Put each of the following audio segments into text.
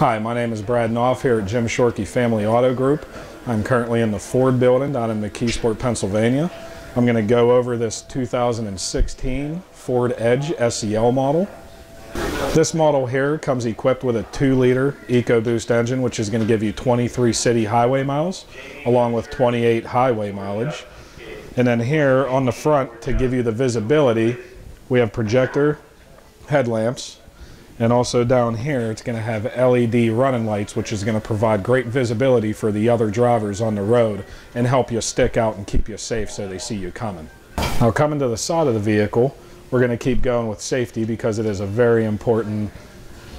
Hi, my name is Brad Knauff here at Jim Shorkey Family Auto Group. I'm currently in the Ford building down in McKeesport, Pennsylvania. I'm going to go over this 2016 Ford Edge SEL model. This model here comes equipped with a 2-liter EcoBoost engine, which is going to give you 23 city highway miles, along with 28 highway mileage. And then here on the front, to give you the visibility, we have projector headlamps, and also down here, it's going to have LED running lights, which is going to provide great visibility for the other drivers on the road and help you stick out and keep you safe so they see you coming. Now coming to the side of the vehicle, we're going to keep going with safety because it is a very important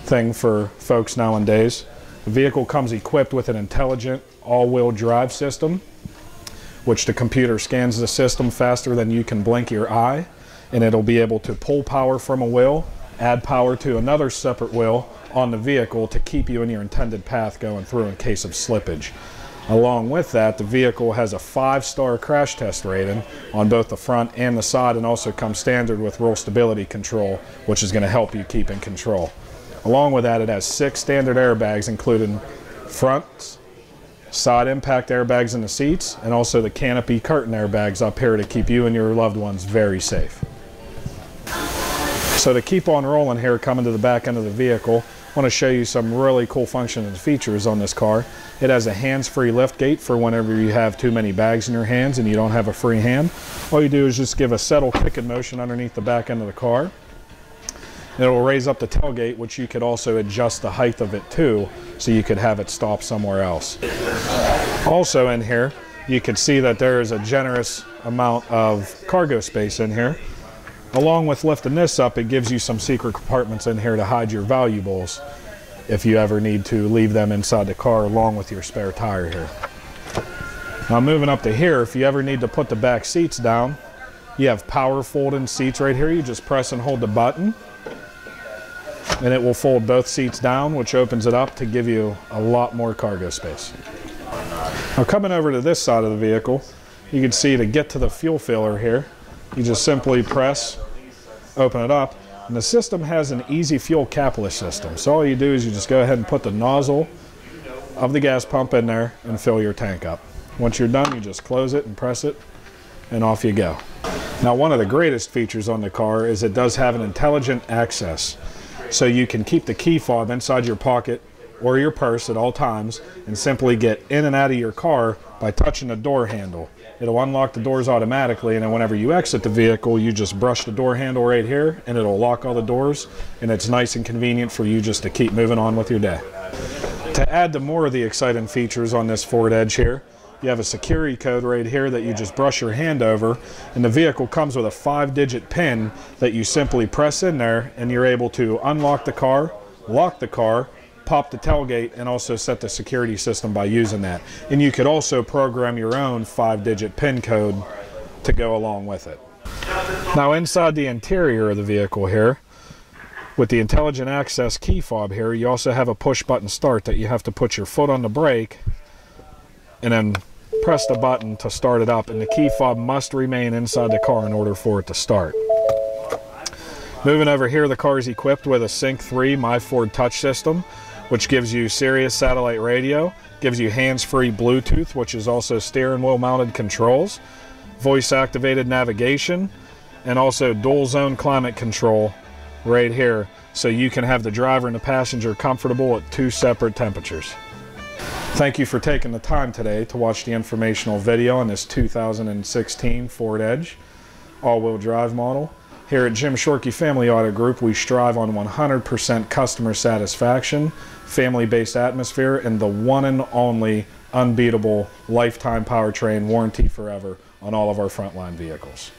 thing for folks nowadays. The vehicle comes equipped with an intelligent all-wheel drive system, which the computer scans the system faster than you can blink your eye, and it'll be able to pull power from a wheel add power to another separate wheel on the vehicle to keep you in your intended path going through in case of slippage. Along with that, the vehicle has a five-star crash test rating on both the front and the side and also comes standard with roll stability control, which is going to help you keep in control. Along with that, it has six standard airbags, including front, side impact airbags in the seats, and also the canopy curtain airbags up here to keep you and your loved ones very safe. So to keep on rolling here, coming to the back end of the vehicle, I want to show you some really cool functions and features on this car. It has a hands-free lift gate for whenever you have too many bags in your hands and you don't have a free hand. All you do is just give a settle kicking motion underneath the back end of the car. And it will raise up the tailgate, which you could also adjust the height of it too, so you could have it stop somewhere else. Also in here, you can see that there is a generous amount of cargo space in here. Along with lifting this up, it gives you some secret compartments in here to hide your valuables if you ever need to leave them inside the car along with your spare tire here. Now moving up to here, if you ever need to put the back seats down, you have power folding seats right here. You just press and hold the button and it will fold both seats down, which opens it up to give you a lot more cargo space. Now coming over to this side of the vehicle, you can see to get to the fuel filler here, you just simply press, open it up, and the system has an easy fuel capless system. So all you do is you just go ahead and put the nozzle of the gas pump in there and fill your tank up. Once you're done, you just close it and press it, and off you go. Now, one of the greatest features on the car is it does have an intelligent access. So you can keep the key fob inside your pocket or your purse at all times and simply get in and out of your car by touching the door handle. It'll unlock the doors automatically and then whenever you exit the vehicle you just brush the door handle right here and it'll lock all the doors and it's nice and convenient for you just to keep moving on with your day. To add to more of the exciting features on this Ford Edge here, you have a security code right here that you just brush your hand over and the vehicle comes with a five digit pin that you simply press in there and you're able to unlock the car, lock the car, pop the tailgate and also set the security system by using that. And you could also program your own five digit PIN code to go along with it. Now inside the interior of the vehicle here, with the intelligent access key fob here, you also have a push button start that you have to put your foot on the brake and then press the button to start it up and the key fob must remain inside the car in order for it to start. Moving over here, the car is equipped with a Sync 3 My Ford Touch system which gives you Sirius satellite radio, gives you hands-free Bluetooth, which is also steering wheel mounted controls, voice activated navigation, and also dual zone climate control right here so you can have the driver and the passenger comfortable at two separate temperatures. Thank you for taking the time today to watch the informational video on this 2016 Ford Edge all-wheel drive model. Here at Jim Shorkey Family Auto Group, we strive on 100% customer satisfaction, family-based atmosphere, and the one and only unbeatable lifetime powertrain warranty forever on all of our frontline vehicles.